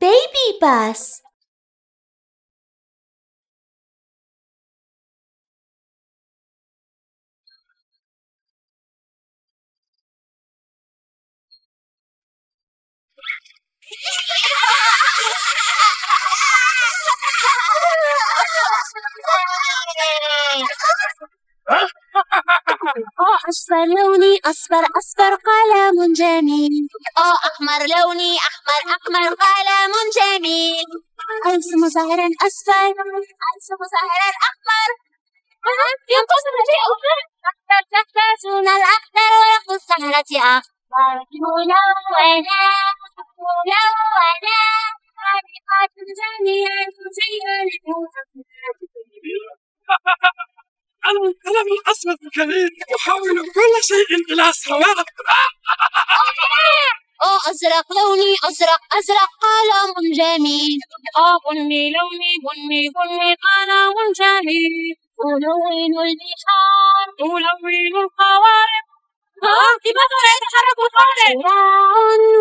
baby bus آه أصفر لوني أصفر أصفر قلم جميل. آه أحمر لوني أحمر أحمر قلم جميل. أرسم زهرا أصفر أرسم زهرا أحمر. ينقص شيء أخضر تحتاجون الأخضر ويخ الزهرة أخضر ملونة ملونة حديقة جميلة زينة أنا القلم الأسود الكبير أحول كل شيء إلى سواء. آه أزرق لوني أزرق أزرق قلم جميل. آه بني لوني بني بني قلم جميل. ألون البحار ألون القوارب. آه لماذا لا يتحرك القارب؟ شراع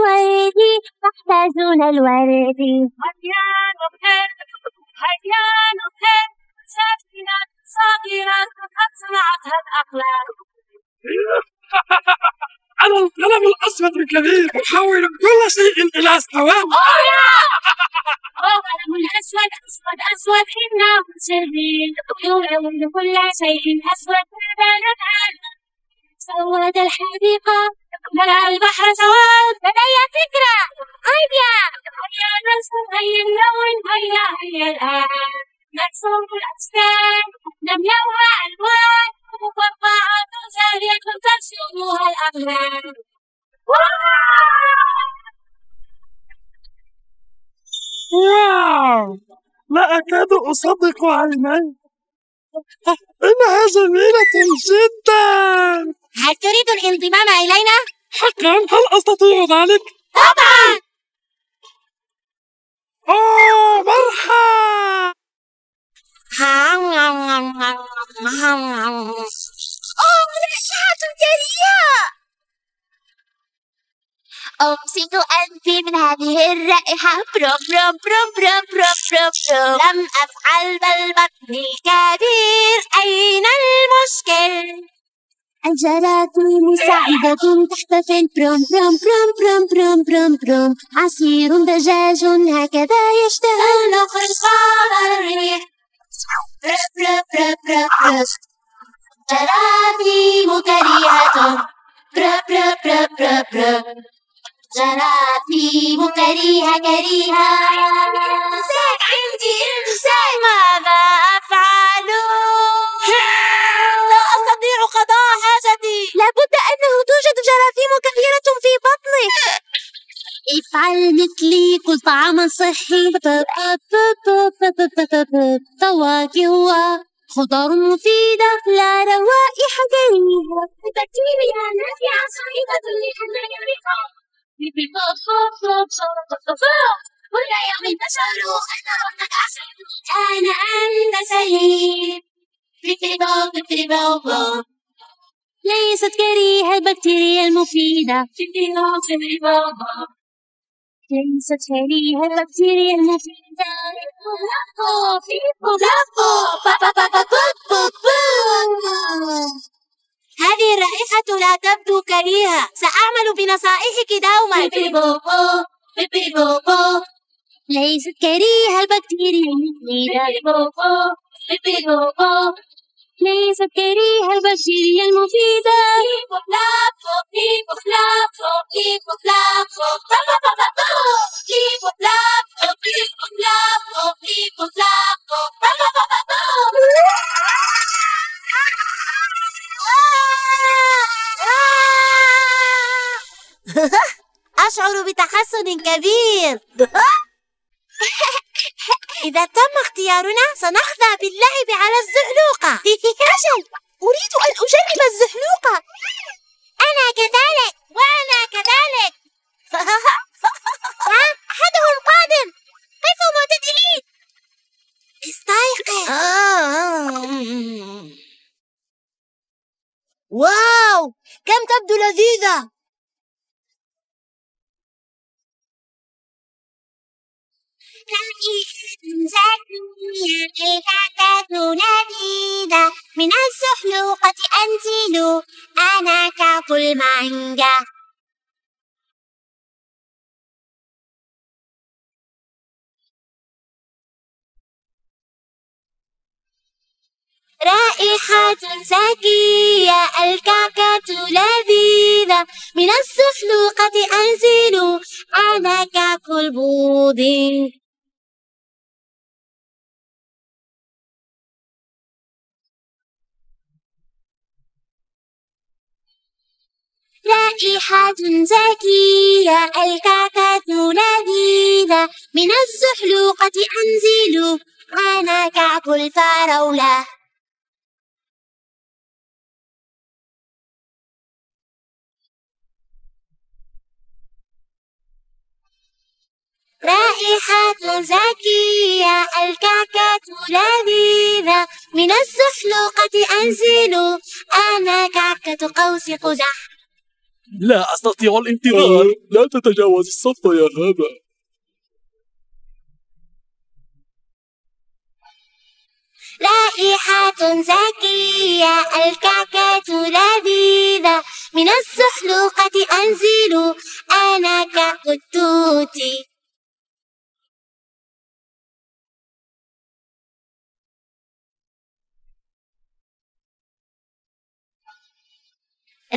وردي تحتاجون الورد. هيا نبهر هيا نبهر ساكنة ساكنة قد صنعتها الأخلاق أنا القلم الأسود الكبير أحول كل شيء إلى سواء قلم الأسود أسود أسود إنه سري يلون كل شيء أسود ماذا نفعل؟ سود الحديقة ملأ البحر سواد. لدي فكرة. أيديا هيا نرسم هيا نلون هيا هيا الآن. نرسم الأجسام نملأها ألوان مقطعات زاهية ترسمها الأقلام واو! لا أكاد أصدق عيني إنها جميلة جدا. هل تريد الانضمام إلينا؟ حقا هل أستطيع ذلك؟ طبعا! أوه مرحبا! أوه رائحة جريئة أمسك أنت من هذه الرائحة بروم بروم بروم بروم بروم بروم بروم لم أفعل بل بطني الكبير أين المشكل؟ الجراثيم سعيدة تحتفل بروم بروم بروم بروم بروم بروم بروم عصير دجاج هكذا يشتهى على الريح جراثيم كريهة جراثيم كريهة كريهة امسك انت امسك ماذا أفعل؟ لا أستطيع قضاء حاجتي لابد أنه توجد جراثيم كثيرة في بطني افعل مثلي كل طعاما صحي. فواكه وخضار مفيدة لا روائح كريهة بكتيريا نافعة صحيحة لحماية كل يوم تشعر أن ربك أحسن أنا أنت سليم ليست كريهة البكتيريا المفيدة. بيبي بيبي بو ليست كريهة البكتيريا المفيدة هذه الرائحة لا تبدو كريهة سأعمل بنصائحك دوما ليست كريهة البكتيريا المفيدة ليست كريهة البكتيريا المفيدة أشعر بتحسن كبير. إذا تم اختيارنا سنحظى باللعب على الزحلوقة. أجل أريد أن أجرب الزحلوقة. أنا كذلك وأنا كذلك. ها أحدهم قادم. قفوا معتدلين استيقظ. واو كم تبدو لذيذة. رائحة زكية الكعكة لذيذة من الزحلوقة أنزل أنا كعك المانجا رائحة زكية الكعكة لذيذة. من الزحلوقة أنزل أنا كعك البودنج رائحة زكية الكعكة لذيذة من الزحلوقة أنزل أنا كعك الفراولة. رائحة زكية الكعكة لذيذة من الزحلوقة أنزل أنا كعكة قوس قزح لا أستطيع الانتظار. لا تتجاوز الصف يا هذا رائحة زكية الكعكة لذيذة. من الزحلوقة أنزل أنا كعك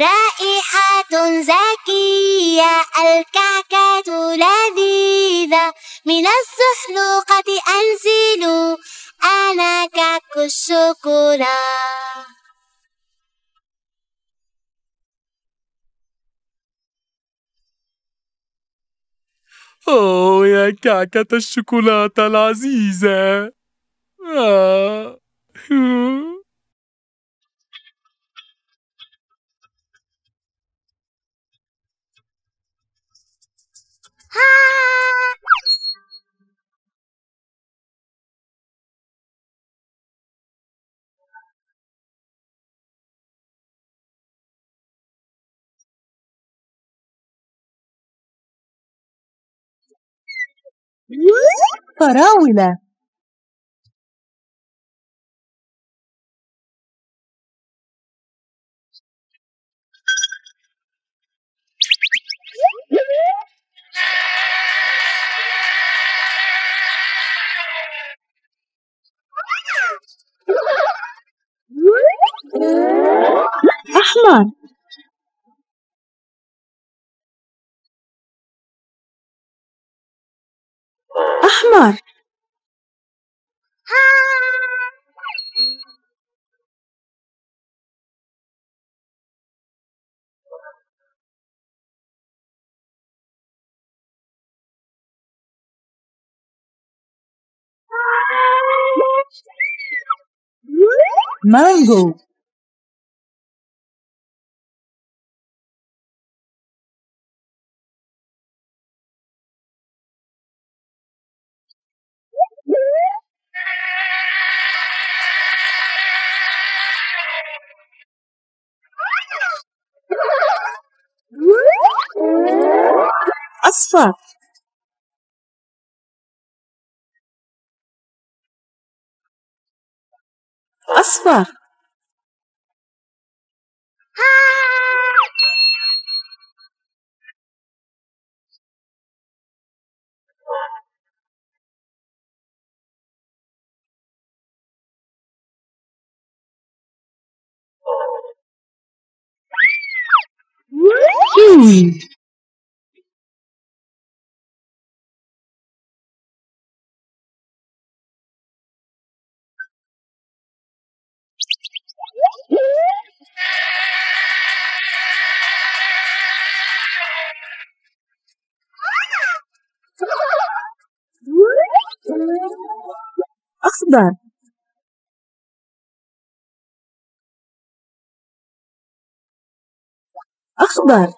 رائحة زكية الكعكة لذيذة. من الزحلوقة أنزل أنا كعك الشوكولا أوه يا كعكة الشوكولاتة العزيزة. آه. فراولة. أحمر. أحمر. مانجو. أصفر. أصفر. أخضر. أخضر.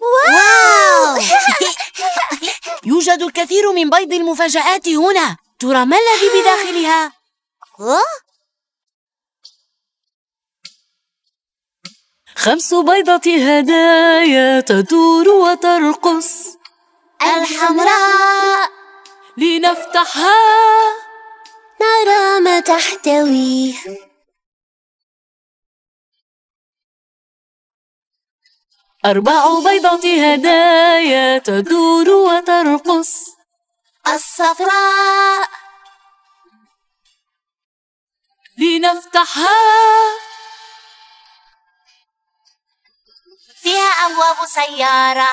واو! يوجد الكثير من بيض المفاجآت هنا. ترى ما الذي بداخلها؟ خمس بيضة هدايا تدور وترقص. الحمراء. لنفتحها. نرى ما تحتويه أربع بيضة هدايا تدور وترقص. الصفراء. لنفتحها. فيها أبواب سيارة.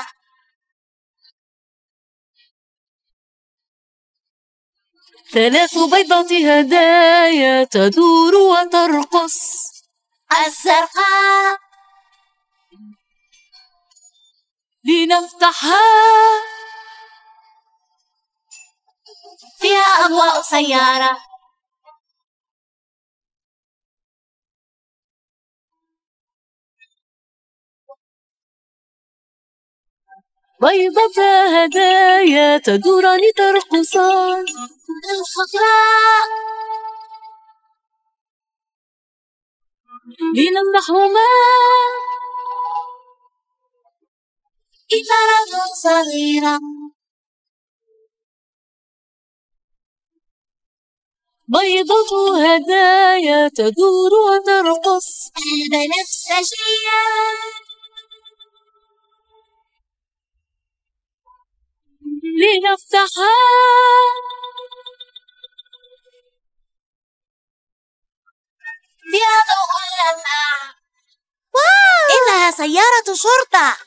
ثلاث بيضة هدايا تدور وترقص. الزرقاء. لنفتحها. فيها أضواء سيارة. بيضة هدايا تدوران ترقصان الخضراء لنمنحهما إثارة صغيرة. بيضة هدايا تدور وترقص. البنفسجية لنفتحها. فيها ضوء واو إنها سيارة شرطة.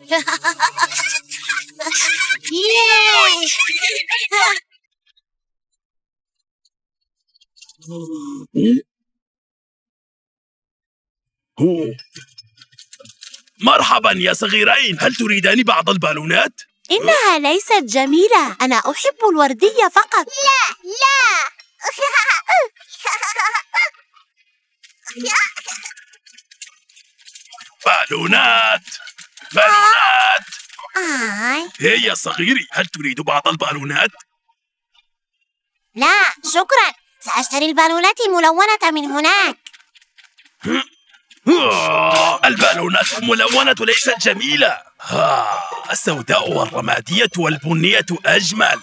مرحبا يا صغيرين. هل تريدان بعض البالونات؟ إنها ليست جميلة. أنا أحب الوردية فقط. لا لا. بالونات. بالونات. آي. هي يا صغيري هل تريد بعض البالونات؟ لا شكرا. سأشتري البالونات الملونة من هناك. آه، البالونات الملونة ليست جميلة. آه، السوداء والرمادية والبنية أجمل.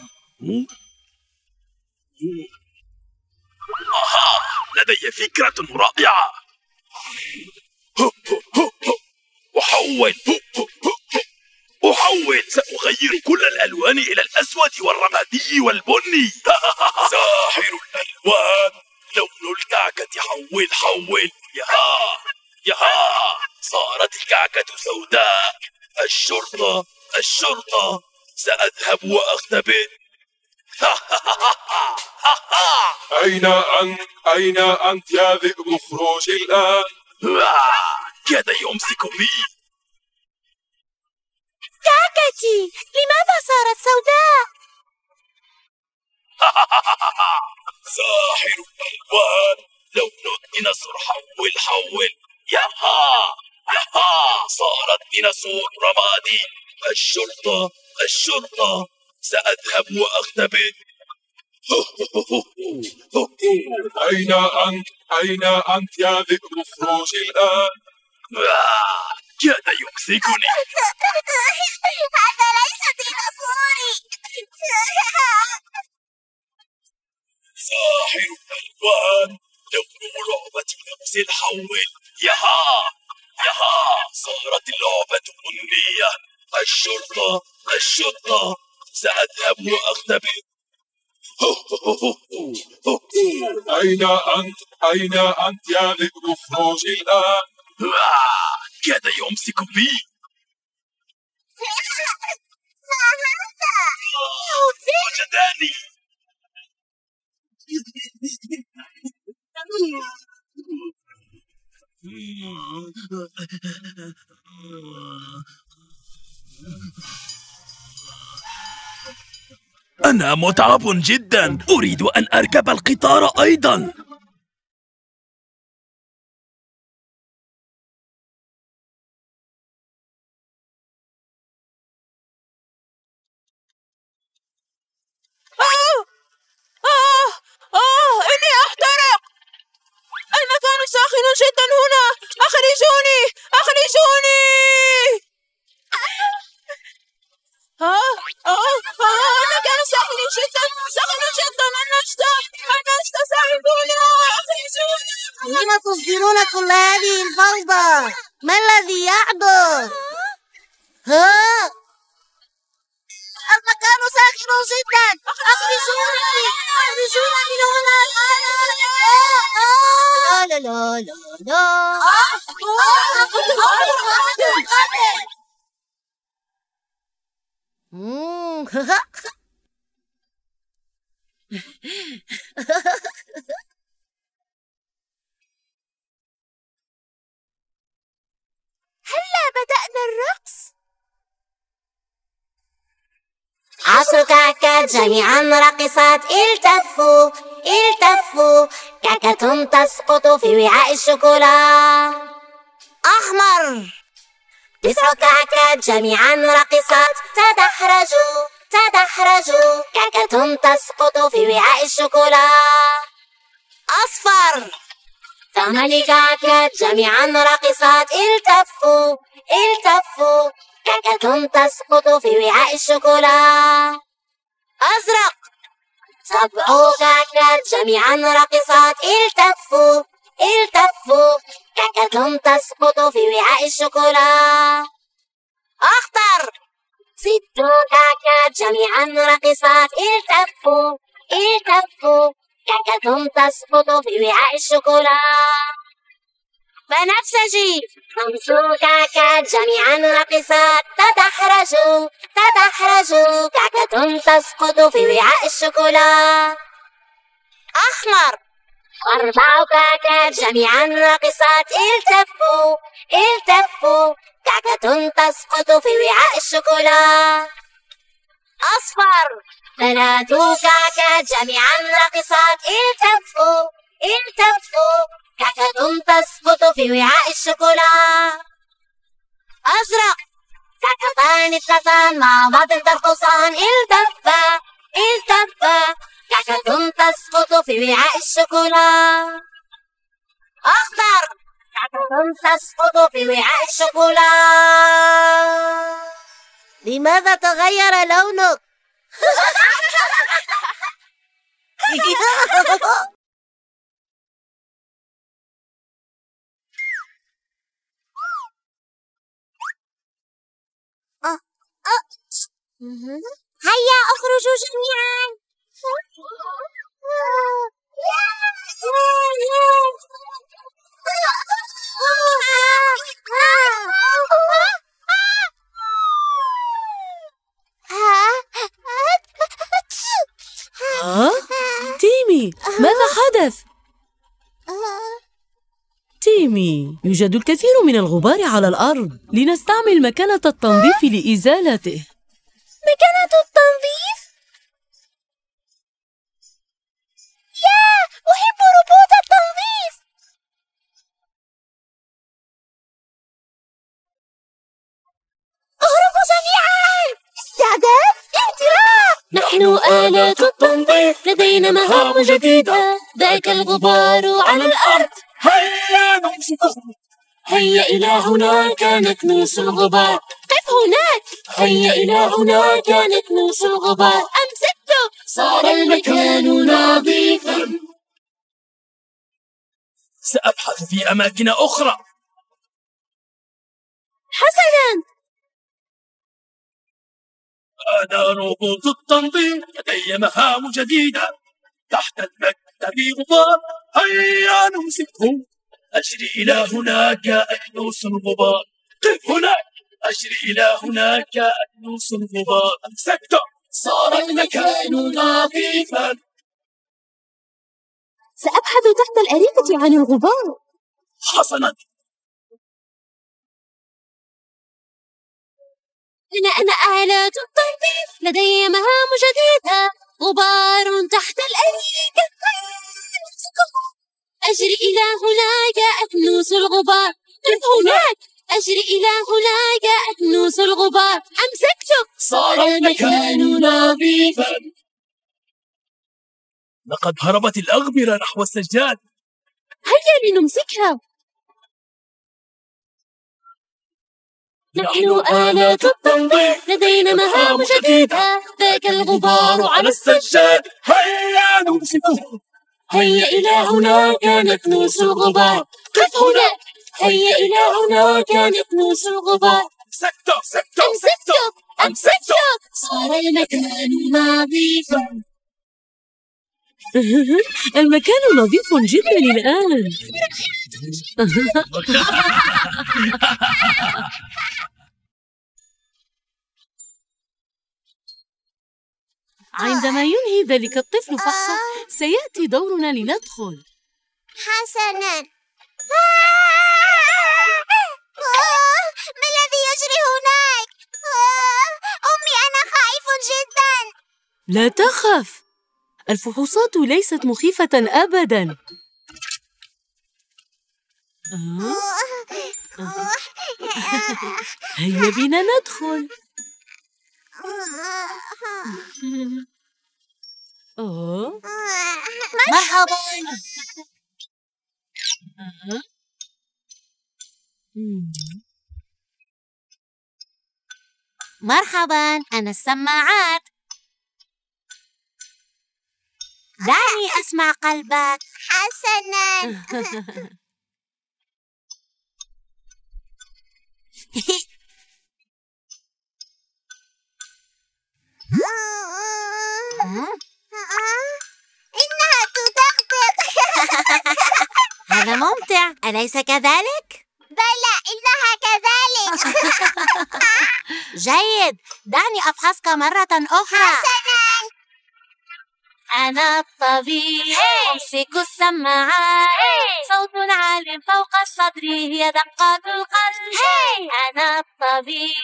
آها لدي فكرة رائعة. أحول أحول سأغير كل الألوان إلى الأسود والرمادي والبني. ساحر الألوان. لون الكعكة حول حول. يها يها. صارت الكعكة سوداء. الشرطة الشرطة. سأذهب وأختبئ. أين أنت؟ أين أنت يا ذئب اخرج الآن؟ كاد يمسك بي كعكتي لماذا صارت سوداء؟ ساحر الألوان لون الديناصور حول حول. يها يها صارت ديناصور رمادي. الشرطة الشرطة. سأذهب وأختبئ. أين أنت؟ أين أنت يا ذئب اخرج الآن؟ كاد يمسكني هذا ليس ديناصوري ساحر الألوان لون لعبة لمس الحول يها يها صارت اللعبة بنية الشرطة الشرطة سأذهب وأختبئ أين أنت؟ أين أنت يا ذئب اخرج الآن؟ كاد يمسك بي. وجداني أنا متعب جدا. أريد أن أركب القطار أيضا. ساخن جدا هنا. أخرجوني. أخرجوني. آه. آه. آه المكان ساخن جدا. ساخن جدا. النجدة النجدة ساعدوني أخرجوني. لم تصدرون كل هذه الفوضى؟ ما الذي يحدث؟ ها؟ المكان ساخن جدا. أخرجوني. أخرجوني. من هنا لا لا لا لا لا مم. هلا بدأنا الرقص عشر كعكات جميعا راقصات التفوا التفوا كعكة تسقط في وعاء الشوكولا. أحمر. تسع كعكات جميعا راقصات تدحرجوا تدحرجوا كعكة تسقط في وعاء الشوكولا. أصفر. ثمان كعكات جميعا راقصات التفوا التفوا كعكة تسقط في وعاء الشوكولا. أزرق. سبع كعكات جميعا راقصات. التفوا التفوا كعكة تسقط في وعاء الشوكولا أخضر ست كعكات جميعا راقصات. التفوا التفوا كعكة تسقط في وعاء الشوكولا بنفسجي خمس كعكات جميعا راقصات تدحرجوا تدحرجوا كعكة تسقط في وعاء الشوكولا أحمر أربع كعكات جميعا راقصات التفوا التفوا. كعكة تسقط في وعاء الشوكولا أصفر. ثلاث كعكات جميعا راقصات التفوا التفوا. كعكة تسقط في وعاء الشوكولا أزرق كعكتان اثنتان مع بعض ترقصان التفا التفا كعكة تسقط في وعاء الشوكولا أخضر. كعكة تسقط في وعاء الشوكولا لماذا تغير لونك؟ هيا اخرجوا جميعا ها؟ تيمي ماذا حدث؟ تيمي يوجد الكثير من الغبار على الأرض لنستعمل مكنة التنظيف لإزالته مكنة التنظيف؟ يا أحب روبوت التنظيف. اهربوا جميعا. استعداد؟ انطلاق. نحن آلات التنظيف. لدينا مهام جديدة. ذاك الغبار على الأرض. هيا نمسكه. هيا إلى هناك نكنس الغبار. قف هناك. هيا إلى هناك نكنس الغبار. أمسكته صار المكان نظيفا. سأبحث في أماكن أخرى. حسنا. أنا روبوت التنظيف لدي مهام جديدة. تحت المكتب غبار هيا نمسكه. أجري إلى هناك أكنس الغبار. قف هناك أجري إلى هناك أكنس الغبار. أمسكته صار المكان نظيفا سأبحث تحت الأريكة عن الغبار. حسنا أنا أنا آلة التنظيف لدي مهام جديدة. غبار تحت الأريكة. أجري إلى هناك أكنوس الغبار قف هناك؟ أجري إلى هناك أكنوس الغبار أمسكته صار المكان نظيفا لقد هربت الأغبرة نحو السجاد. هيا لنمسكها. نحن آلات التنظيف لدينا مهام جديدة. ذاك الغبار على السجاد. هيا نمسكه. هيا إلى هناك نكنس الغبار. قف هناك هيا إلى هناك نكنس الغبار. سكتة سكتة أمسكته أمسكته صار المكان نظيفا المكان نظيف جدا الآن. عندما ينهي ذلك الطفل فحصه سيأتي دورنا لندخل. حسنا. ما الذي يجري هناك؟ أمي أنا خائف جدا. لا تخف. الفحوصات ليست مخيفة أبدا. آه، هيا بنا ندخل. أوه. مرحبا. مرحبا أنا السماعات دعني أسمع قلبك حسنا إنها تدغدغ هذا ممتع. أليس كذلك؟ بلى إنها كذلك. جيد. دعني أفحصك مرة أخرى. حسنا. أنا الطبيب أمسك السماعات. صوت عال فوق الصدر هي دقات القلب. أنا الطبيب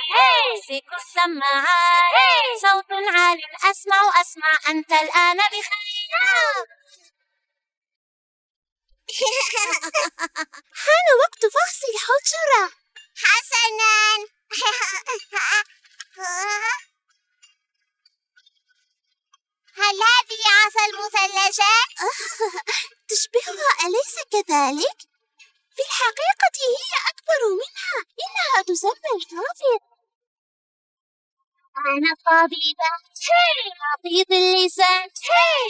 أمسك السماعات. صوت عال أسمع أسمع أنت الآن بخير. حان وقت فحص الحجرة حسنا. هل هذه عصا المثلجات؟ تشبهها أليس كذلك؟ في الحقيقة هي أكبر منها إنها تسمى الكافر أنا طبيبة عطيت اللسان.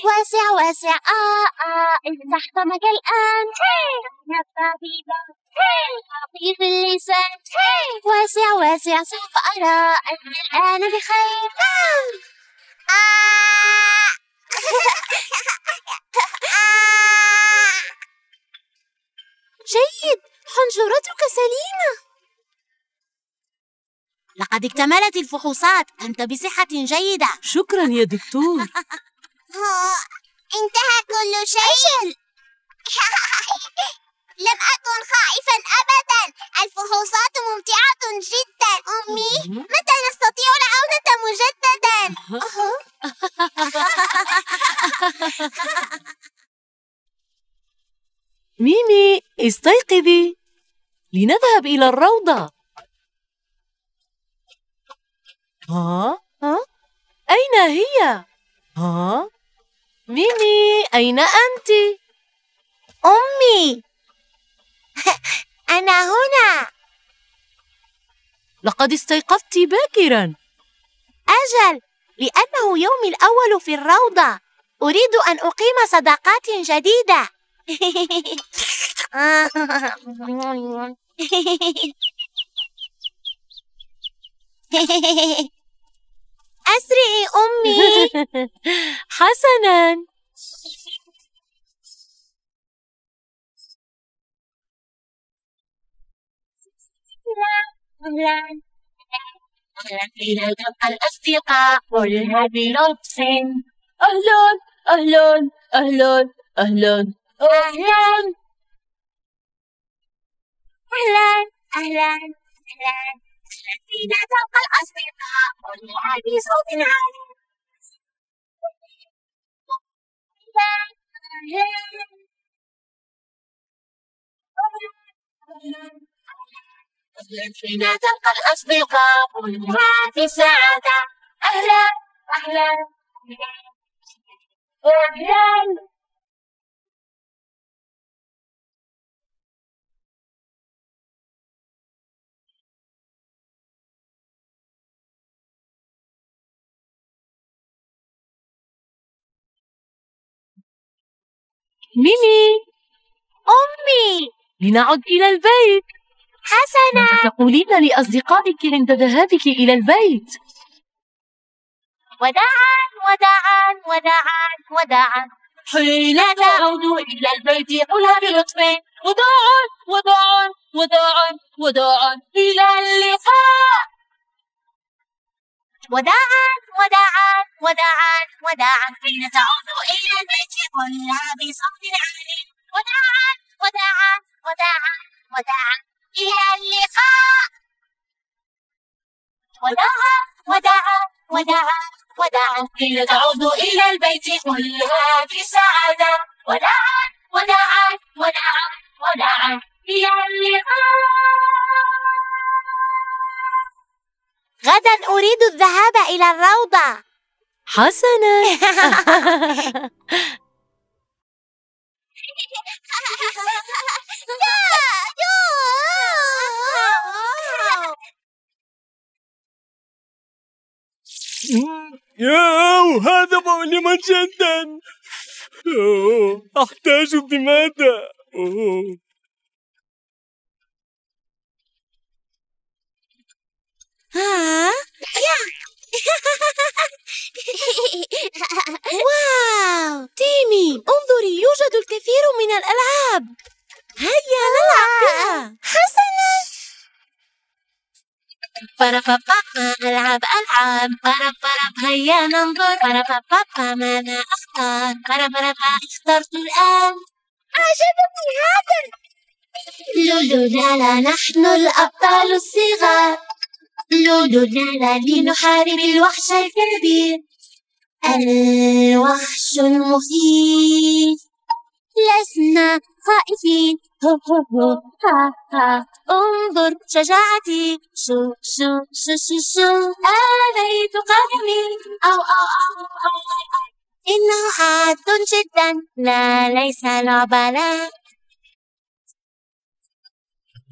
واسع واسع. آه آه. افتح فمك الآن. أنا طبيبة عطيت اللسان. واسع واسع. سوف أرى أنت الآن بخير. جيد! حنجرتك سليمة! لقد اكتملت الفحوصات أنت بصحة جيدة. شكرا يا دكتور. انتهى كل شيء. لم أكن خائفا أبدا. استيقظي لنذهب إلى الروضة ها؟ ها؟ أين هي؟ ها؟ ميمي أين أنت؟ أمي أنا هنا لقد استيقظت باكرا أجل لأنه يومي الأول في الروضة أريد أن أقيم صداقات جديدة أسرعي أمي. حسنا. تبقى الأصدقاء قلها بلطف أهلا أهلا أهلا أهلا. أهلا. أهلا أهلا أهلا. أهلا بنا تبقى الأصدقاء والمعاد بصوت عالي أهلا أهلا أهلا بنا تبقى الأصدقاء والمعاد بالسعادة أهلا أهلا. أهلا. ميمي. أمي. لنعد إلى البيت. حسنا. ماذا تقولين لأصدقائك عند ذهابك إلى البيت؟ وداعا وداعا وداعا وداعا. حين تعود إلى البيت قلها بلطف وداعا وداعا وداعا وداعا. إلى اللقاء. وداعا وداعا وداعا وداعا. حين تعود إلى البيت قلها بصوت عالي. وداعا وداعا وداعا وداعا. إلى اللقاء. وداعا وداعا وداعا وداعا. حين تعود إلى البيت قلها بسعادة. وداعا وداعا وداعا وداعا. إلى اللقاء. غدا أريد الذهاب إلى الروضة. حسنا. ياو هذا مؤلم جدا. أحتاج بماذا؟ ها؟ واو تيمي انظري يوجد الكثير من الألعاب هيا نلعب بها حسنا بربابا ألعب ألعاب بربرب هيا ننظر بربابا ماذا أختار بربرب اخترت الآن أعجبني هذا لولو لا نحن الأبطال الصغار لا لنحارب الوحش الكبير. الوحش المخيف. لسنا خائفين. هو هو هو. ها ها. انظر شجاعتي. شو شو شو شو شو. آليت قدمي أو أو أو أو إنه حاد جدا. لا ليس لعبة لا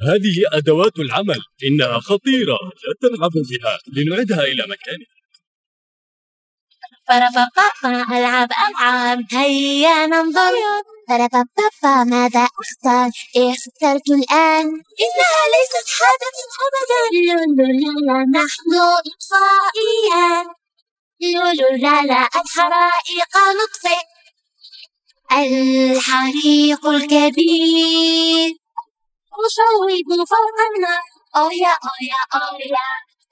هذه أدوات العمل. إنها خطيرة. لا تلعب بها. لنعيدها إلى مكانها. بربابا ألعب ألعاب. هيا ننظر. بربابا ماذا أختار. اخترت الآن. إنها ليست حادث أبدا. لا نحن إطفائيا لولو لا لا الحرائق نطفئ الحريق الكبير. أشوق فوق النار أو يا أو يا أو يا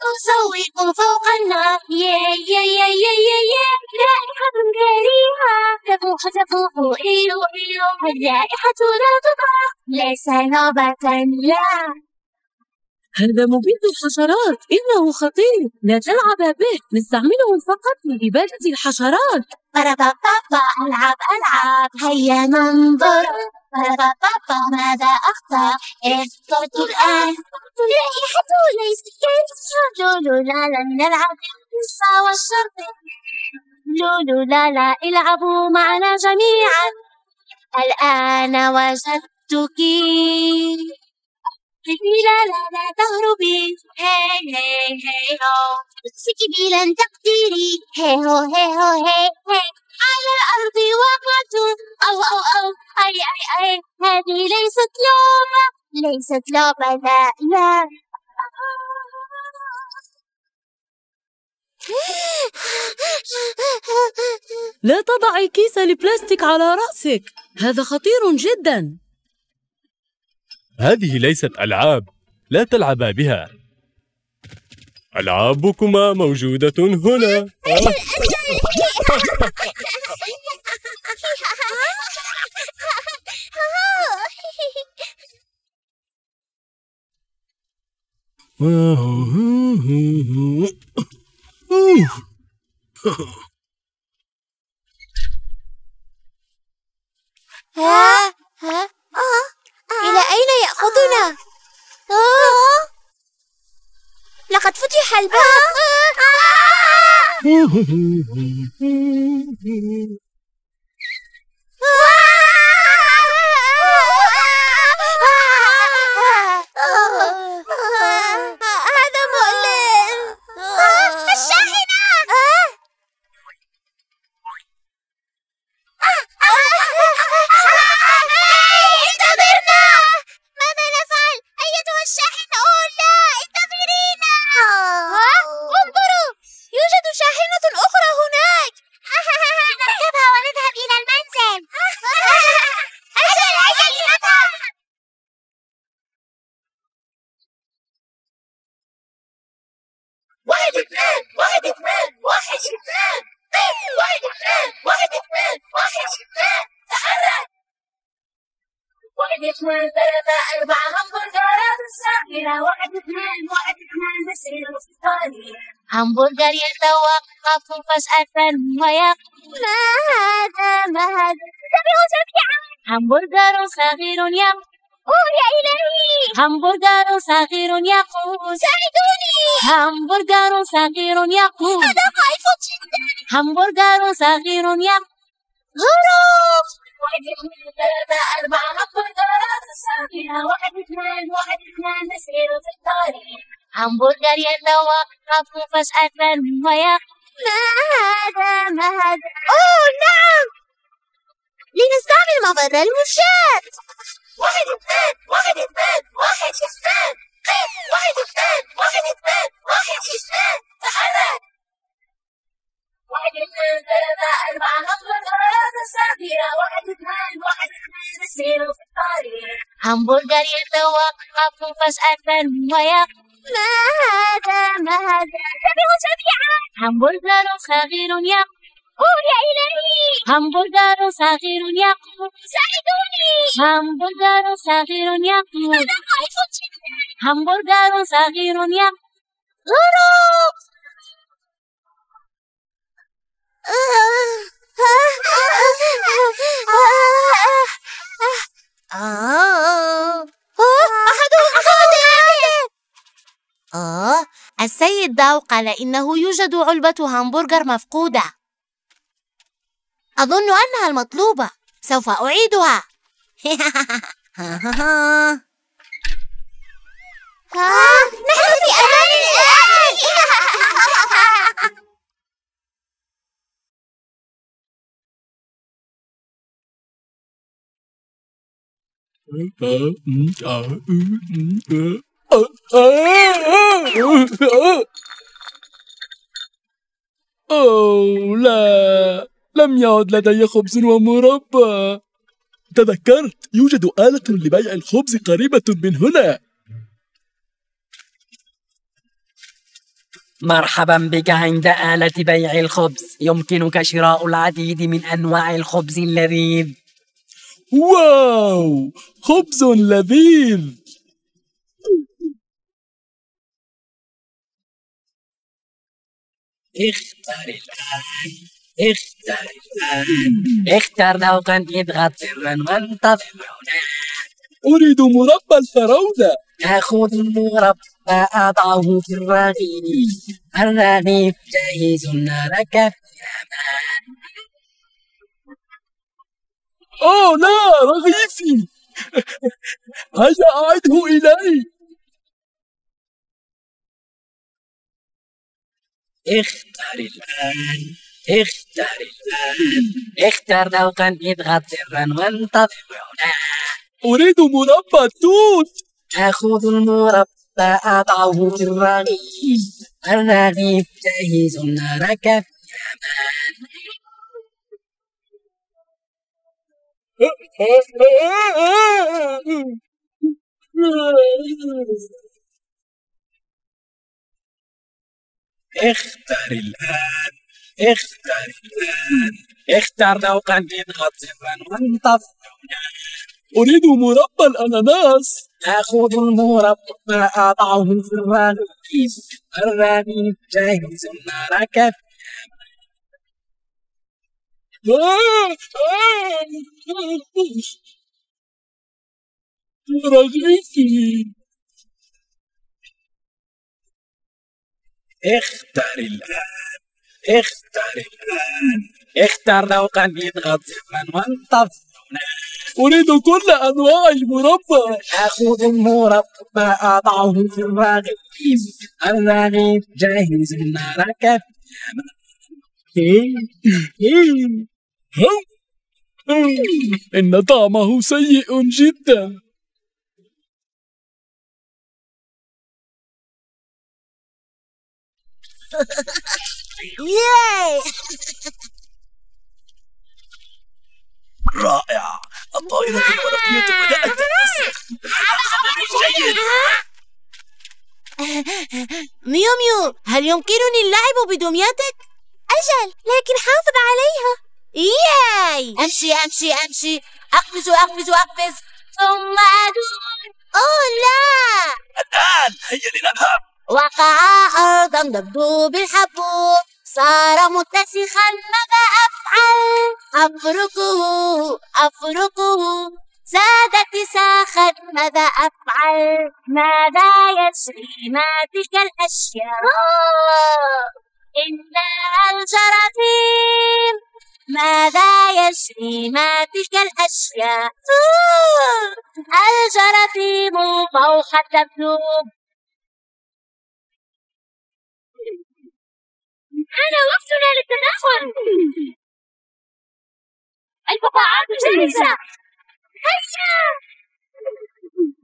أسوق فوق النار يا يا يا يا يا يا رائحة كريهة تفوح تفوح إيو إيو الرائحة لا تطاق ليس لعبة لا هذا مبيد الحشرات. إنه خطير. لا تلعب به. نستعمله فقط لإبادة الحشرات. بربابا ألعب ألعاب هيا ننظر بربابا ماذا أختار اخترت الآن رائحته ليست كيف لولو لا لا نلعب القصة والشرط لولو لا لا العبوا معنا جميعا الآن وجدتك لا لا لا تهربي هي هي هي هو سكبي لن تقدري هي هو هي هو هي هي على الأرض وقعت أو أو أو أي أي أي هذه ليست لعبة ليست لعبة لا لا لا تضعي كيس البلاستيك على رأسك هذا خطير جدا هذه ليست ألعاب. لا تلعبا بها. ألعابكما موجودة هنا. ها? ها? إلى أين يأخذنا؟ آه. لقد فتح الباب ونذهب إلى المنزل. أجل أجل نذهب واحد اثنين واحد اثنين واحد اثنين واحد اثنين واحد اثنين واحد اثنين تحرك. واحد اثنين ثلاثة أربعة همبرجرات الساخنة. واحد اثنين واحد اثنين في الطريق همبرجر يتوقف فجأة ويقول ما هذا ما هذا. جميعا همبرجر صغير يقول يا إلهي. همبرجر صغير يقول ساعدوني. همبرجر صغير يقول هذا خائف جدا. همبرجر صغير يقول هروب واحد اثنين ثلاثة أربعة واحد اثنين واحد اثنين نسير في الطريق همبرجر يتوقف فجأة ويقول ما هذا ما هذا. أوه نعم. لنستعمل مفر المشاة واحد اثنين واحد اثنين واحد اثنين. واحد اثنين واحد اثنين واحد اثنين. تحرك واحد اثنين ثلاثة أربعة همبرجرات الساخنة واحد اثنين واحد اثنين نسير في الطريق. همبرجر يتوقف فجأة ويقول ما هذا ما هذا انتبهوا جميعا همبرجر صغير يقول يا إلهي همبرجر صغير يقول ساعدوني همبرجر صغير يقول هذا خائف جدا همبرجر صغير يقول آه السيد داو قال إنه يوجد علبة همبرجر مفقودة. أظن أنها المطلوبة. سوف أعيدها. ها نحن في أمان الآن أوه لا لم يعد لدي خبز ومربى. تذكرت يوجد آلة لبيع الخبز قريبة من هنا. مرحبا بك عند آلة بيع الخبز. يمكنك شراء العديد من أنواع الخبز اللذيذ. واو! خبز لذيذ! اختر الآن اختر الآن اختر ذوقا اضغط سرا وانتظر هنا. أريد مربى الفراولة آخذ المربى أضعه في الرغيف الرغيف جاهز لك في أمان. أوه لا رغيفي. هيا أعده إلي. اختر الآن اختر الآن. اختر ذوقا اضغط سرا وانتظر هنا أريد مربى توت. آخذ المربى أضعه في الرغيف. الرغيف جاهز لك في أمان اختر الآن اختر الآن اختر ذوقا سرا وانتظر هنا أريد مربى الأناناس. آخذ المربى أضعه في الرغيف الرغيف جاهز آه، رغيفي اختر الآن اختر الآن. اختر ذوقا يضغط زمن وانتظر أريد كل أنواع المربى. آخذ المربى أضعه في الرغيف الرغيف جاهز ركب. إن طعمه سيء جدا. رائع. الطائرة الورقية بدأت تنسخ جيد ميو ميو هل يمكنني اللعب بدميتك؟ أجل لكن حافظ عليها. ياي أمشي أمشي أمشي. أقفز أقفز أقفز. ثم أدور. أوه لا! الآن هيا لنذهب. وقع أرضا دبدوب الحبوب صار متسخا ماذا أفعل؟ أفركه أفركه. زاد اتساخا ماذا أفعل؟ ماذا يجري؟ ما تلك الأشياء؟ إنها الجراثيم ماذا يجري ما تلك الأشياء؟ الجراثيم فوق الدبدوب حان وقتنا للتدخل الفقاعات جاهزة هيا!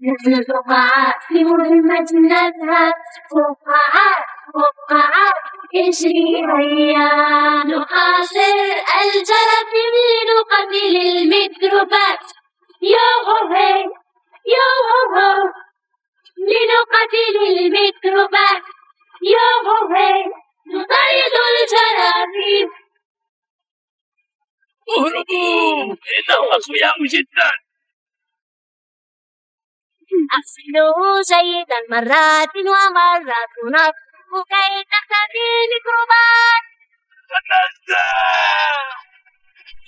نحن الفقاعات في مهمة نذهب فقاعات فقاعات اجري هيا نحاصر الجراثيم لنقتل الميكروبات. يو هي يو هو لنقتل الميكروبات. يو هي نطرد الجراثيم اهربوا إنهم أقوياء جدا. أغسله جيدا مرات ومرات نطفو كي تختفي الميكروبات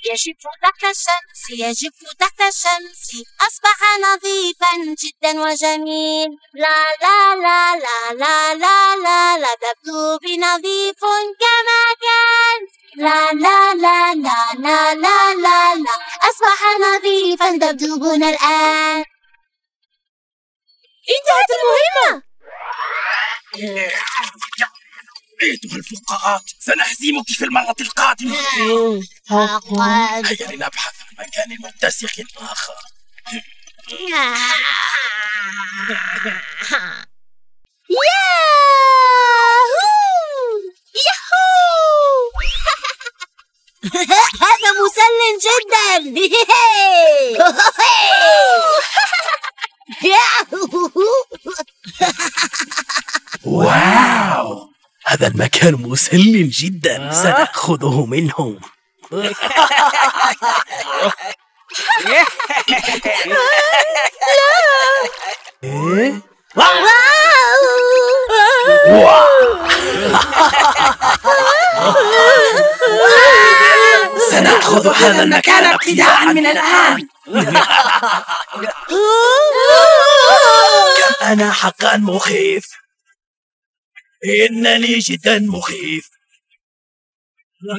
يجف تحت الشمس يجف تحت الشمس أصبح نظيفا جدا وجميل لا لا لا لا لا لا لا لا دبدوب نظيف كما كان لا لا لا لا لا لا لا لا أصبح نظيفا دبدوبنا الآن. إنتهت المهمة! أيتها الفقاعات سنهزمك في المرة القادمة. هيا لنبحث عن مكان متسخ آخر. هذا مسل جدا. واو! هذا المكان مسل جدا. سنأخذه منهم. سنأخذ هذا المكان ابتداء من الآن. كم أنا حقا مخيف. إنني جدا مخيف.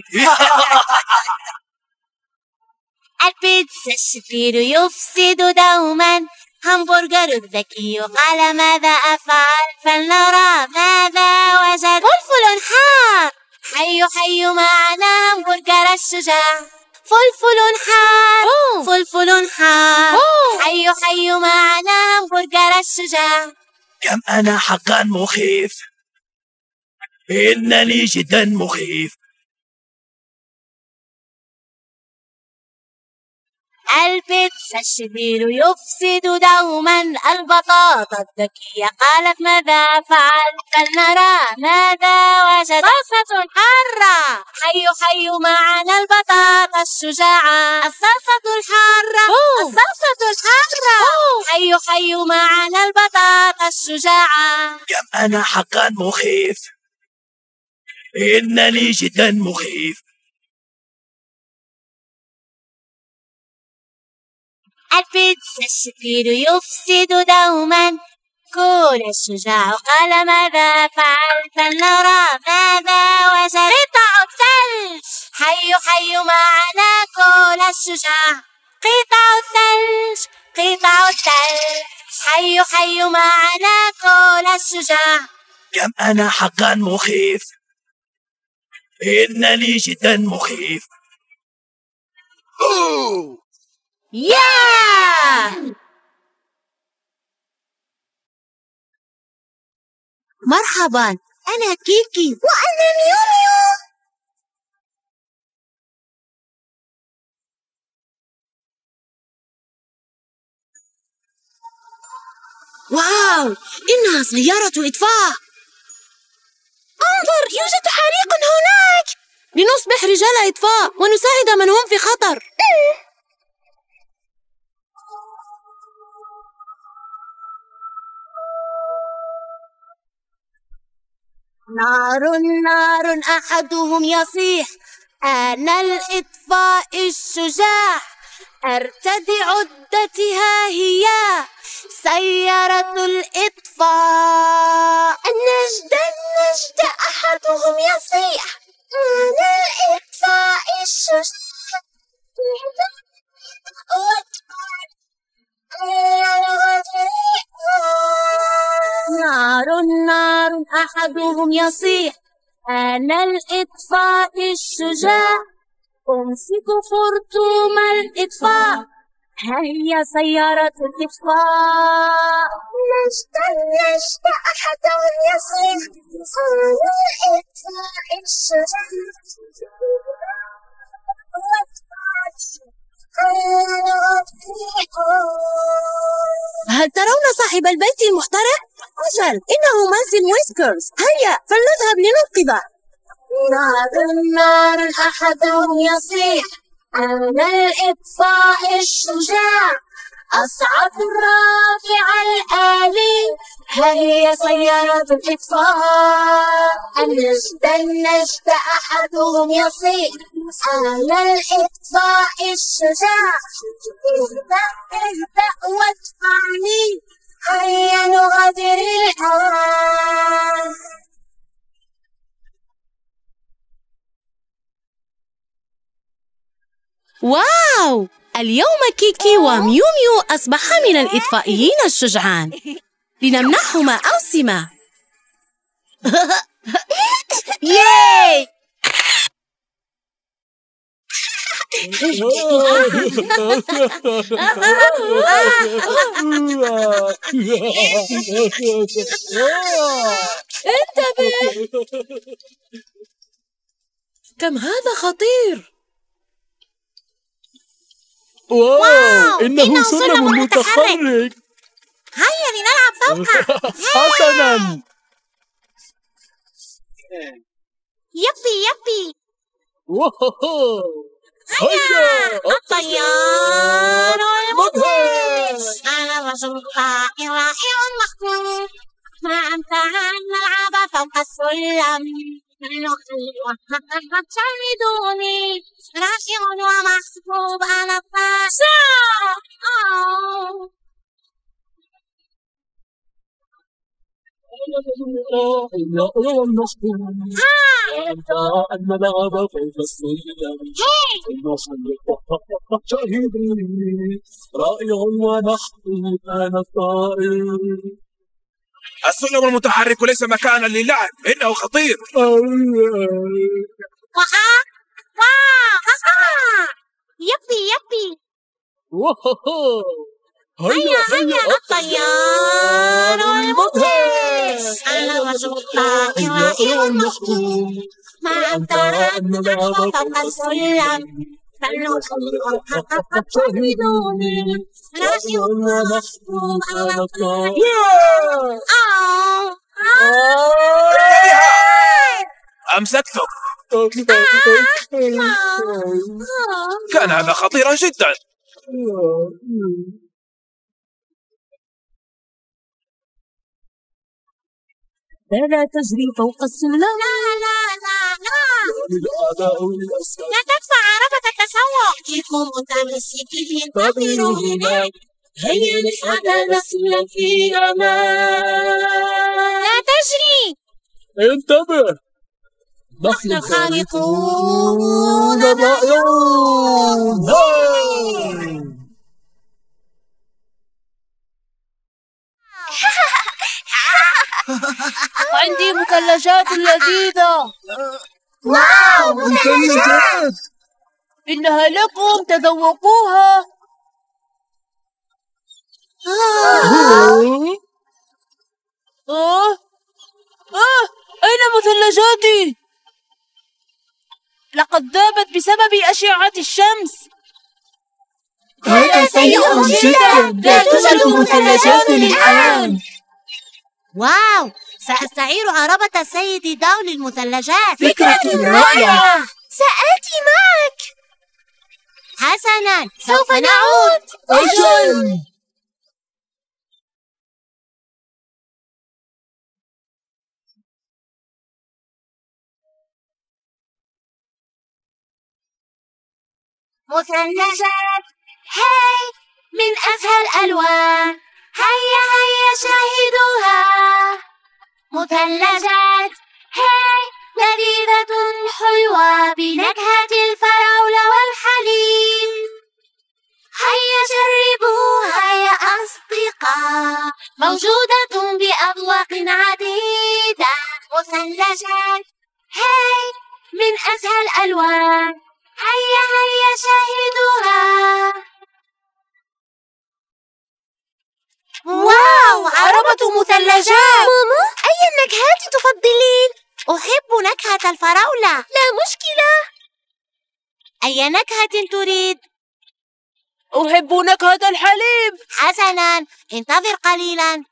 البيتزا الشرير يفسد دوما. همبرجر الذكي قال ماذا أفعل فلنرى ماذا وجد. فلفل حار حي حي معنا همبرجر الشجاع. فلفل حار. فلفل حار. حي حي معنا همبرجر الشجاع. كم أنا حقا مخيف؟ إنني جدا مخيف. البيتزا الشرير يفسد دوما البطاطا الذكية قالت ماذا؟ أفعل فلنرى ماذا وجد؟ صلصة حارة. حي حي معنا البطاطا الشجاعة. الصلصة الحارة. الصلصة الحارة. حي معنا البطاطا الشجاعة. كم أنا حقا مخيف. إنني جدا مخيف. البيتزا الشرير يفسد دوما. كل الشجاع قال ماذا فعلت لنرى ماذا وجريت الثلج حي حي معنا كل الشجاع. قطع الثلج قطع الثلج. حي حي معنا كل الشجاع. كم أنا حقا مخيف. إنني جدا مخيف. أوه. يا مرحبا أنا كيكي. وأنا ميو ميو واو! إنها سيارة إطفاء. انظر يوجد حريق هناك. لنصبح رجال إطفاء ونساعد من هم في خطر. نار نار أحدهم يصيح أنا الإطفاء الشجاع أرتدي عدتها هي سيارة الإطفاء. النجد النجد أحدهم يصيح أنا الإطفاء الشجاع. نار نار أحدهم يصيح أنا الإطفاء الشجاع. أمسك خرطوم الإطفاء. هيا سيارة الإطفاء؟ نجد نجد أحدهم يصيح. أنا الإطفاء الشجاع. هل ترون صاحب البيت المحترق؟ أجل إنه منزل ويسكرز. هيا فلنذهب لننقذه. نار نار أحدهم يصيح أنا الإطفاء الشجاع. أصعد الرافع الآلي. ها هي سيارة الإطفاء. النجد النجد أحدهم يصيح أنا الإطفاء الشجاع. اهدأ اهدأ وادفعني. هيا نغادر الآن. واو! اليوم كيكي وميو ميو أصبحا من الإطفائيين الشجعان. لنمنحهما أوسمة. ياي! انتبه! كم هذا خطير! واو, واو، إنه, إنه سلم متحرك. هيا لنلعب فوقه حسنا. يبي يبي. هيا. الطيار المدهش. أنا رجل طائر رائع مخطوط ما أمتع أن نلعب فوق السلم. تشاهدوني رائع ومحبوب أنا الطائر أوه. أنت أن نلعب فوق السلم شاهدني رائع ونحن أنا الطائر السلم المتحرك ليس مكانا للعب إنه خطير يبي يبي. هيا هيا الطيار المدهش أنا رجل طائر رائع مخطوط ما نلعب فوق السلم أوه. أمسكته كان هذا خطيرا جدا. لا لا تجري فوق السلم. لا لا لا لا وللأسفل لا تدفع عربة التسوق كلكم متمسكين انتظروا هناك هيا نصعد نسلم في أمان. لا تجري. انتبه. نحن الخالقون الرائعون مثلجات لذيذة واو مثلجات إنها لكم تذوقوها. آه. آه. أين مثلجاتي؟ لقد ذابت بسبب أشعة الشمس. هذا سيء جدا. لا توجد مثلجات الآن. واو. سأستعير عربة السيد داو للمثلجات فكرة رائعة. سآتي معك. حسنا سوف نعود. أجل. مثلجات. هاي من أسهل الألوان. هيا هيا شاهدوها. مثلجات هاي لذيذة حلوة بنكهة الفراولة والحليب. هيا جربوها يا أصدقاء. موجودة بأذواق عديدة. مثلجات هاي من أسهل الألوان. هيا هيا شاهدوها. واو عربة مثلجات. ماما أي النكهات تفضلين؟ أحب نكهة الفراولة. لا مشكلة. أي نكهة تريد؟ أحب نكهة الحليب. حسنا انتظر قليلا.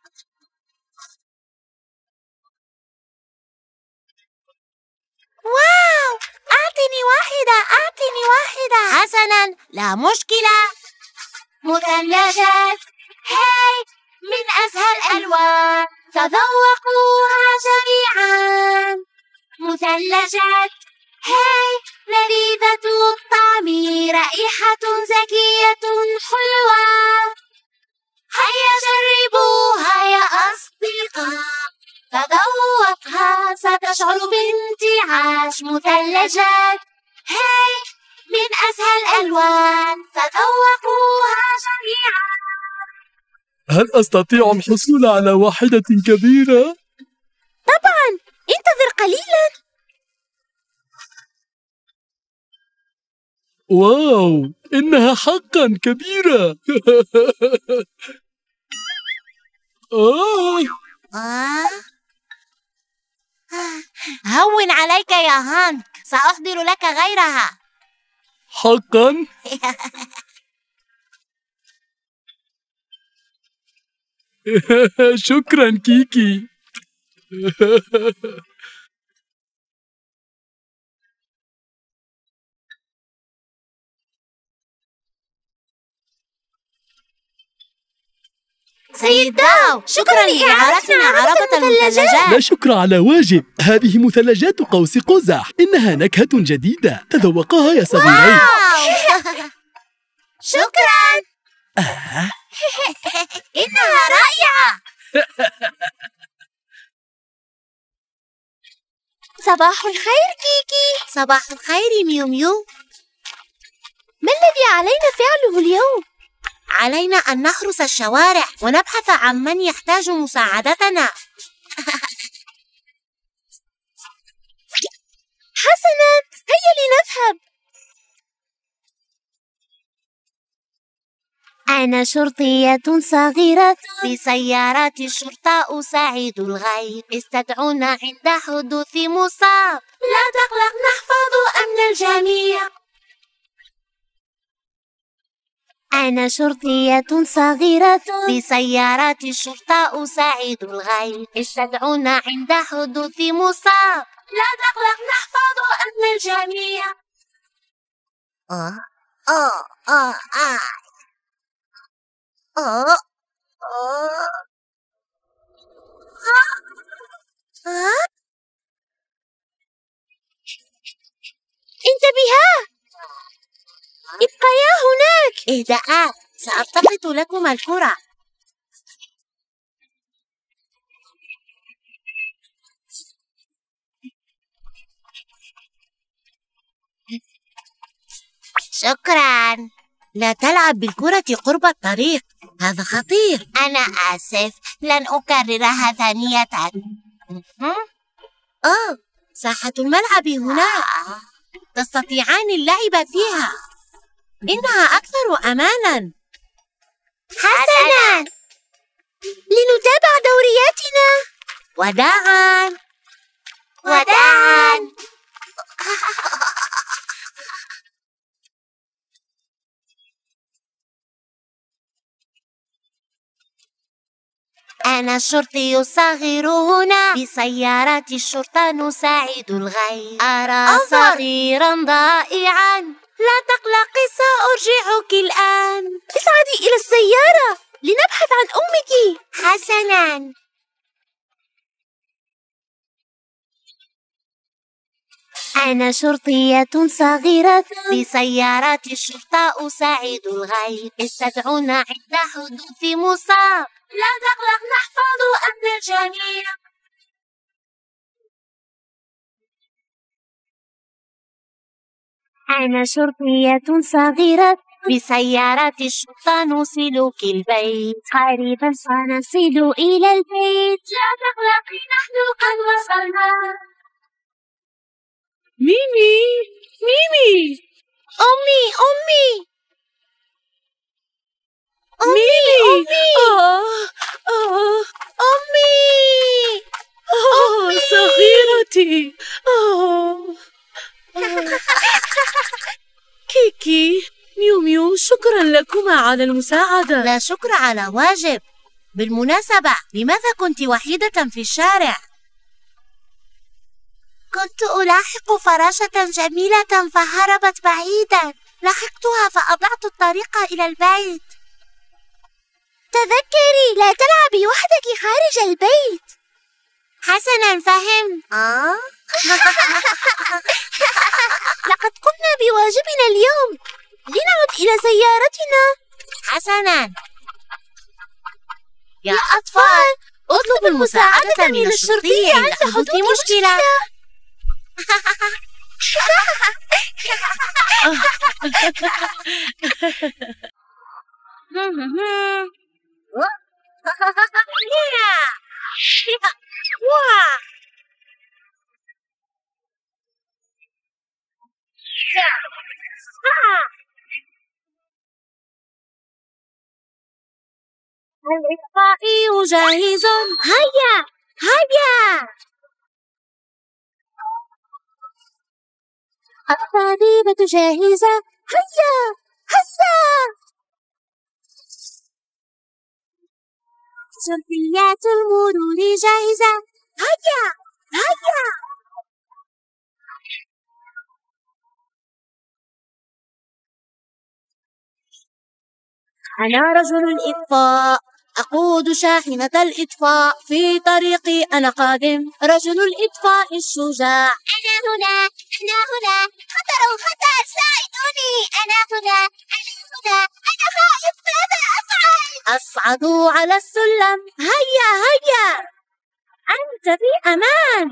واو أعطني واحدة أعطني واحدة. حسنا لا مشكلة. مثلجات. هاي. من أسهل الألوان. تذوقوها جميعا. مثلجات. هاي لذيذة الطعم. رائحة زكية حلوة. هيا جربوها يا أصدقاء. تذوقها ستشعر بانتعاش. مثلجات. هاي من أسهل الألوان. تذوقوها جميعا. هل أستطيع الحصول على واحدة كبيرة؟ طبعا. انتظر قليلا. واو إنها حقا كبيرة. آه. آه. هون عليك يا هانك. سأحضر لك غيرها. حقا؟ شكرا كيكي. سيد داو شكرا لإعارتنا عربة لا المثلجات شكر على واجب. هذه مثلجات قوس قزح. إنها نكهة جديدة. تذوقها يا صغيرين واو. شكرا. إنها رائعة. صباح الخير كيكي. صباح الخير ميو ميو. ما الذي علينا فعله اليوم؟ علينا أن نحرس الشوارع ونبحث عن من يحتاج مساعدتنا. أنا شرطية صغيرة. بسيارة الشرطة أساعد الغير استدعونا عند حدوث مصاب. لا تقلق نحفظ أمن الجميع. أنا شرطية صغيرة. بسيارة الشرطة أساعد الغير استدعونا عند حدوث مصاب. لا تقلق نحفظ أمن الجميع. آه آه آه آه. آه، آه، آه، انتبها ابقيا هناك! اهدأ! سألتقط لكما الكرة. شكراً. لا تلعب بالكرة قرب الطريق. هذا خطير. أنا آسف. لن أكررها ثانية آه ساحة الملعب هناك تستطيعان اللعب فيها. إنها أكثر أمانا. حسنا. لنتابع دورياتنا. وداعا. وداعا. أنا الشرطي الصغير هنا بسيارة الشرطة نساعد الغير. أرى صغيرا ضائعا. لا تقلقي سأرجعك الآن. اصعدي إلى السيارة. لنبحث عن أمك. حسنا. أنا شرطية صغيرة بسيارة الشرطة أساعد الغير. استدعونا عند حدوث مصاب. لا تقلق نحفظ أمن الجميع أنا شرطية صغيرة؟ بسيارة الشرطة نوصلك البيت. قريبا سنصل إلى البيت. لا تقلقي نحن قد وصلنا. ميمي ميمي. أمي أمي. ميمي آه آه أمي! آه صغيرتي! آه. آه. كيكي ميو ميو شكرا لكما على المساعدة. لا شكر على واجب. بالمناسبة لماذا كنت وحيدة في الشارع؟ كنت ألاحق فراشة جميلة فهربت بعيدا. لحقتها فأضعت الطريق إلى البيت. تذكري لا تلعبي وحدك خارج البيت حسنا فهمت آه؟ لقد قمنا بواجبنا اليوم لنعد إلى سيارتنا حسنا يا أطفال اطلبوا المساعدة من الشرطي عند حدوث مشكلة الإطفائي جاهز هيا هيا الطبيبة جاهزة هيا هيا شرطيات المرور جاهزة هيا! هيا! أنا رجل الإطفاء. أقود شاحنة الإطفاء. في طريقي أنا قادم. رجل الإطفاء الشجاع. أنا هنا. أنا هنا. خطر خطر ساعدوني. أنا هنا. أنا أنا خائف ماذا أفعل أصعدوا على السلم. هيا هيا. أنت في أمان.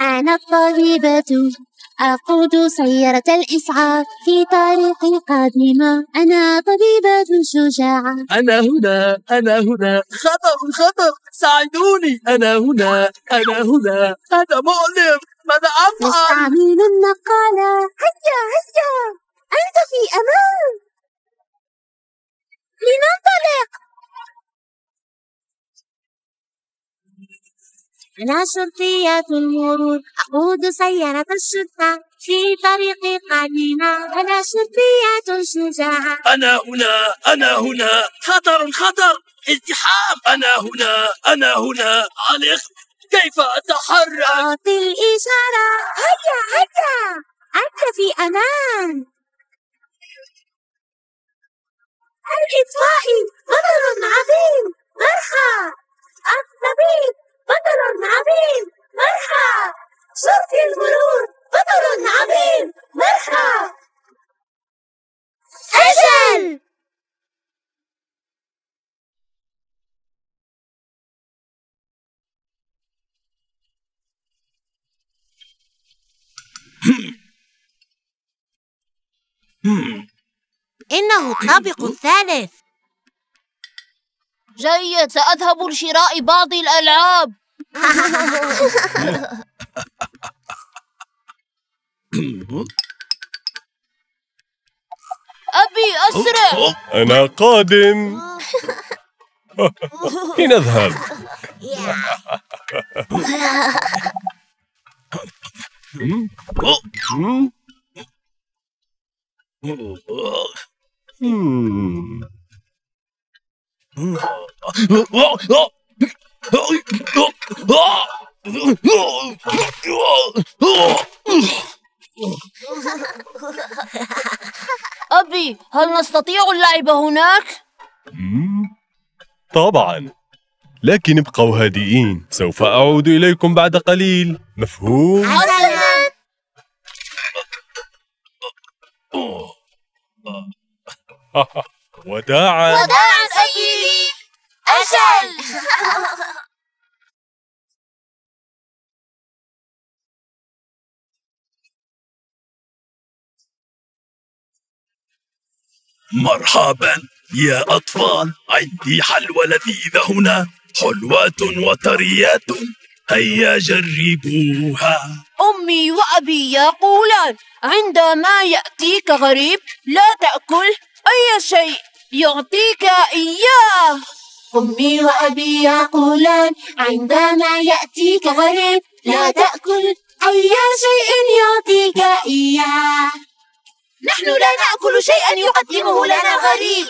أنا الطبيبة. أقود سيارة الإسعاف في طريقي قادمة أنا طبيبة شجاعة. أنا هنا أنا هنا. خطر خطر ساعدوني. أنا هنا أنا هنا. هذا مؤلم. ماذا أفعل؟ نستعمل النقالة هيا هيا. أنت في أمان. لننطلق. أنا شرطية المرور أقود سيارة الشرطة في طريقي قادمة أنا شرطية شجاعة أنا هنا أنا هنا. خطر خطر. ازدحام أنا هنا أنا هنا. علق كيف أتحرك؟ أعطي الإشارة هيا هيا. أنت في أمان. الإطفائي بطل عظيم. مرحى. الطبيب بطل عظيم. مرحى. شرطي المرور بطل عظيم. مرحى أجل إنه الطابق الثالث. جيد سأذهب لشراء بعض الألعاب. أبي أسرع. أنا قادم. لنذهب. Hmm. أبي هل نستطيع اللعب هناك؟ طبعا. لكن ابقوا هادئين. سوف أعود إليكم بعد قليل. مفهوم؟ حسنا. وداعا وداعا سيدي. أجل مرحبا يا أطفال. عندي حلوى لذيذة هنا. حلوات وطريات هيا جربوها. أمي وأبي يقولان عندما يأتيك غريب لا تأكل. أي شيء يعطيك إياه. أمي وأبي يقولان عندما يأتيك غريب لا تأكل. أي شيء يعطيك إياه. نحن لا نأكل شيئا يقدمه لنا غريب.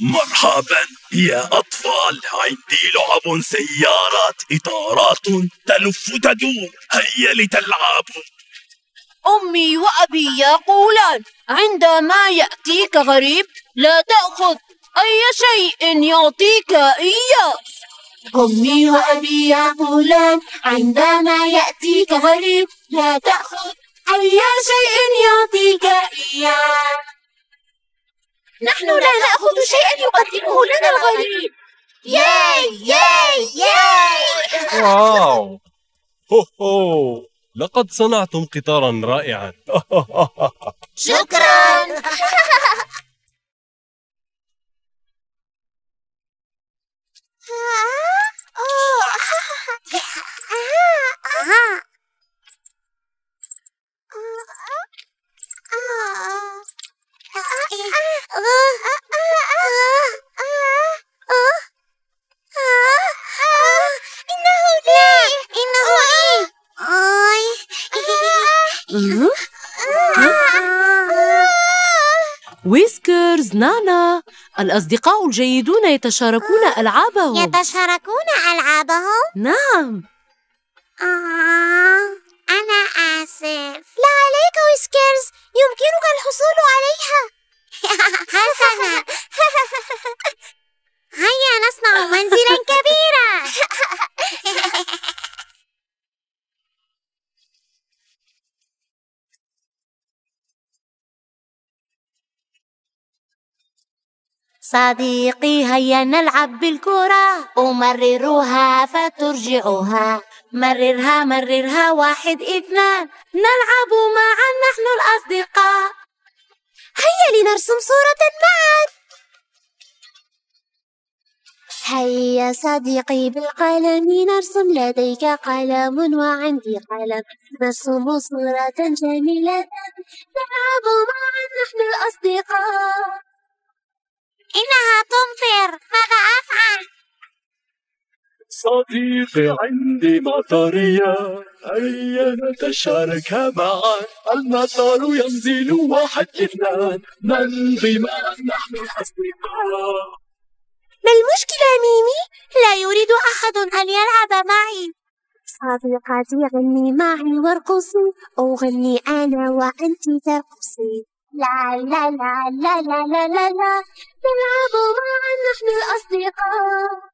مرحبا يا أطفال. عندي لعب سيارات إطارات تلف تدور. هيا لتلعبوا. أمي وأبي يقولان عندما يأتيك غريب لا تأخذ أي شيء يعطيك إياه. أمي وأبي يقولان عندما يأتيك غريب لا تأخذ أي شيء يعطيك إياه. نحن لا نأخذ شيئا يقدمه لنا الغريب. ياي ياي ياي. واو. هو هو. لقد صنعتم قطارا رائعا. شكرا. إنه لي. إنه إيه ويسكرز نانا الأصدقاء الجيدون يتشاركون ألعابهم. يتشاركون ألعابهم؟ نعم. آه أنا آسف. لا عليك ويسكرز يمكنك الحصول عليها. حسنا. هيا نصنع منزلا كبيرا. صديقي هيا نلعب بالكرة. أمررها فترجعها. مررها مررها واحد اثنان. نلعب معا نحن الأصدقاء. هيا لنرسم صورة معا. هيا صديقي بالقلم نرسم. لديك قلم وعندي قلم. نرسم صورة جميلة. نلعب معا نحن الأصدقاء. إنها تمطر ماذا أفعل؟ صديقي عندي مطرية هيا نتشاركها معا المطر ينزل واحد اثنان نمضي معا نحن الأصدقاء ما المشكلة ميمي؟ لا يريد أحد أن يلعب معي صديقتي غني معي وارقصي أغني أنا وأنت ترقصي لا لا لا لا لا لا لا لا نلعب معا نحن الأصدقاء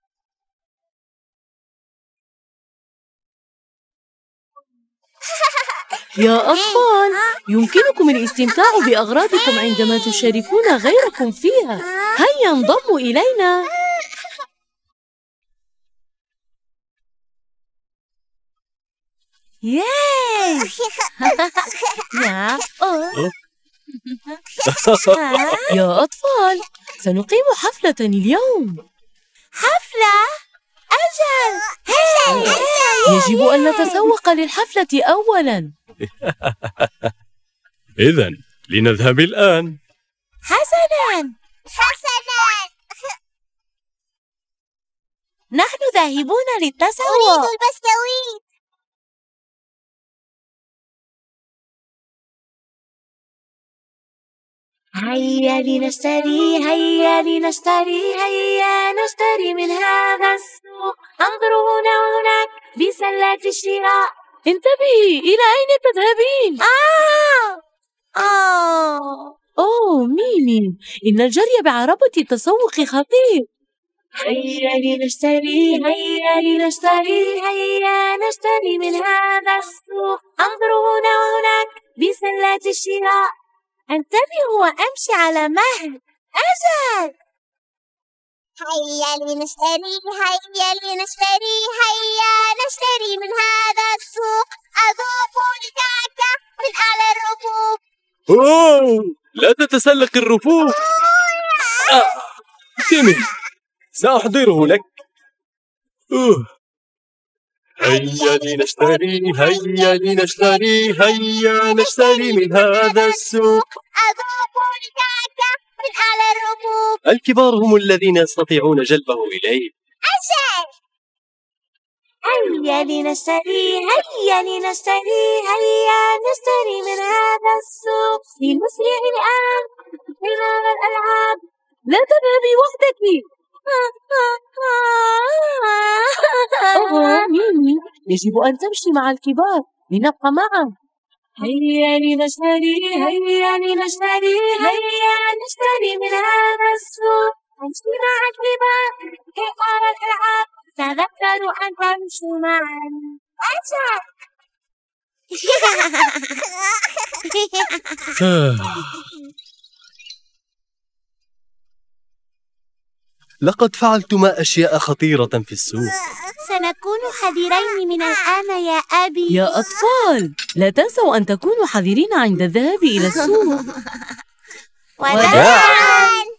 يا أطفال يمكنكم الاستمتاع بأغراضكم عندما تشاركون غيركم فيها. هيا انضموا إلينا؟ ياي يا أوه. يا أطفال سنقيم حفلة اليوم. حفلة؟ أجل! يجب أن نتسوق للحفلة أولاً. إذا لنذهب الآن. حسناً! حسناً! نحن ذاهبون للتسوق. أريد البسكويت! هيا لنشتري هيا لنشتري هيا نشتري من هذا السوق. انظروا هنا وهناك بسلات الشراء. انتبهي إلى أين تذهبين؟ آه! آه! أوه ميمي إن الجري بعربة التسوق خطير. هيا لنشتري هيا لنشتري هيا نشتري من هذا السوق. انظروا هنا وهناك بسلات الشراء. انتبه وأمشي على مهل أجل! هيا لنشتري هيا لنشتري هيا نشتري من هذا السوق. أذوق الكعكة من أعلى الرفوف. أوه! لا تتسلق الرفوف. آه. تيمي سأحضره لك. أوه. هيا لنشتري هيا لنشتري هيا نشتري من هذا السوق. الكعكة من أعلى الرفوف الكبار هم الذين يستطيعون جلبه إليه أجل هيا لنشتري هيا لنشتري هيا نشتري من هذا السوق. لنسرع الآن إلى الألعاب. لا تذهبي وحدك. أوه ميمي يجب أن تمشي مع الكبار لنبقى معا هيا لنشتري هيا لنشتري هيا نشتري من هذا السوق. نمشي مع الكبار كي أرى الألعاب تذكروا أن تمشوا معا أجل لقد فعلتما أشياء خطيرة في السوق. سنكون حذرين من الآن يا أبي. يا أطفال لا تنسوا أن تكونوا حذرين عند الذهاب إلى السوق. وداعاً.